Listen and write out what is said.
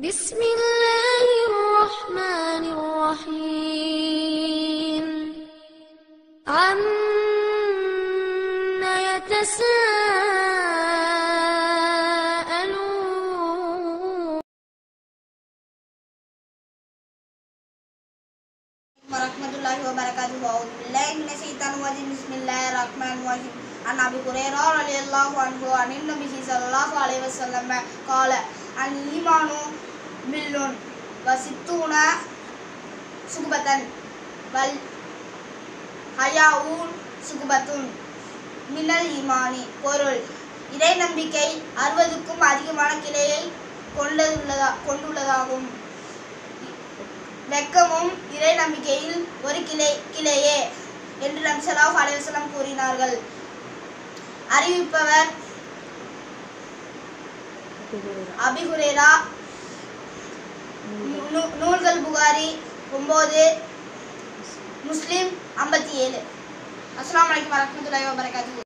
بسم الله الرحمن الرحيم. عما يتساءلون. ورحمة الله وبركاته أعوذ بالله من الشيطان الرجيم بسم الله الرحمن الرحيم عن أبي هريرة رضي الله عنه عن النبي صلى الله عليه وسلم قال الإيمان மில்லுன் வசித்தூன சுகுபத்தன் வல் ஹயாவூன் சுகுபத்துன் மின்னல் ஈமானி பொருள் இறை நம்பிக்கை அறுபதுக்கும் அதிகமான கிளையை கொண்டதுள்ளதா கொண்டுள்ளதாகும் வெக்கமும் இறை நம்பிக்கையில் ஒரு கிளை கிளையே என்று நம்சலாஃப் அலைவசலம் கூறினார்கள் அறிவிப்பவர் அபிகுரேரா நூல்கள் புகாரி ஒம்பது முஸ்லீம் ஐம்பத்தி ஏழு. அஸ்லாம் வலைக்கம் வரமத்துல்லாஹி வபரகாத்து